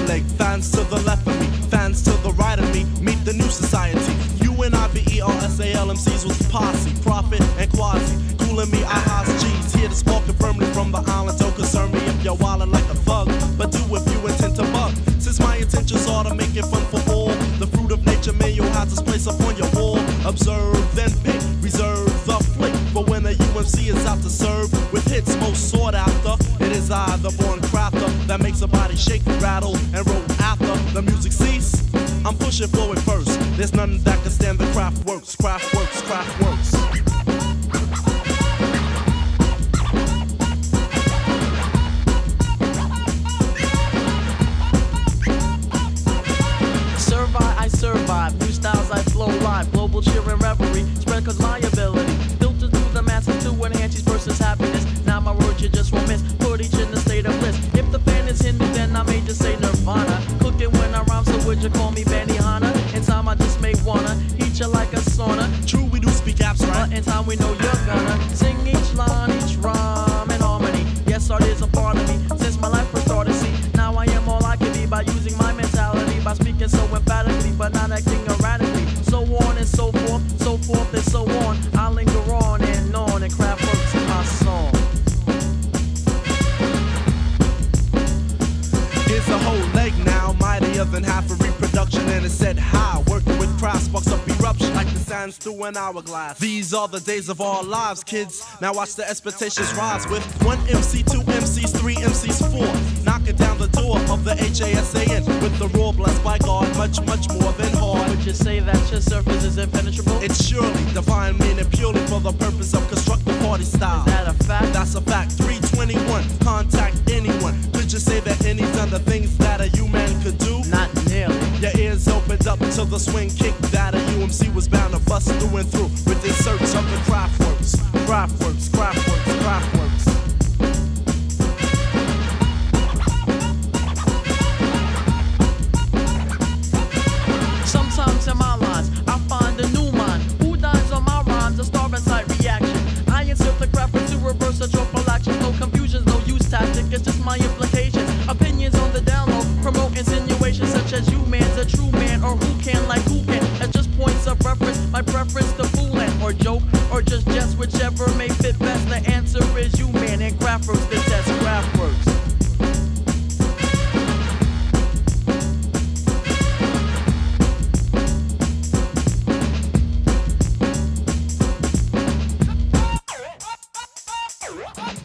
leg. Fans to the left of me, fans to the right of me. Meet the new society. U N I B R S A L M C's was posse, profit and quasi. Cooling me, I has G's. Here to spark it firmly from the island. Don't concern me if you're wildin' like a thug. But do if you intend to bug. Since my intentions are to make it fun for all. The fruit of nature may you have place upon your wall. Observe, then pick, reserve the flick. But when a UMC is out to serve with hits most sought after, it is I, the born that makes a body shake, rattle, and roll after the music cease. I'm pushing forward first. There's nothing that can stand the Kraft Works, Kraft Works, Kraft Works. Survive, I survive. New styles, I flow live. Global cheer and revelry. Spread cause my I just say Nirvana. Cooking when I rhyme, so would you call me Benihana? In time, I just may wanna heat you like a sauna. True, we do speak abstract. But in time, we know you're gonna sing each line, each rhyme in harmony. Yes, art is a part of me. Since my life was started, see, now I am all I can be by using my mentality, by speaking so emphatically, but not acting erratically. So on and so forth, so forth and so mightier than half a reproduction, and it said how. Working with craft sparks up eruption like the sands through an hourglass. These are the days of our lives, kids. Now watch the expectations rise with one MC, two MCs, three MCs, four. Knocking down the door of the HASAN with the raw blessed by God, much, much more than hard. Would you say that your surface is impenetrable? It's surely divine, meaning purely for the purpose of constructive party style. Is that a fact? That's a fact. 321, contact anyone. Could you say that any done the things that a human could do? Not nearly. Your ears opened up to the swing kick that a UMC was bound to bust through and through with in search of the Kraft Works, Kraft Works, Kraft Works, Kraft Works. Sometimes in my lines, I find a new mind. Who dies on my rhymes? A starving sight reaction. I insert the craft to reverse a joyful action. No confusions, no use tactic. It's just my implications. Opinions on the down promote insinuations such as you man's a true man or who can like who can? As just points of reference my preference to fool and or joke or just jest whichever may fit best. The answer is you man and graph the test graph works. What?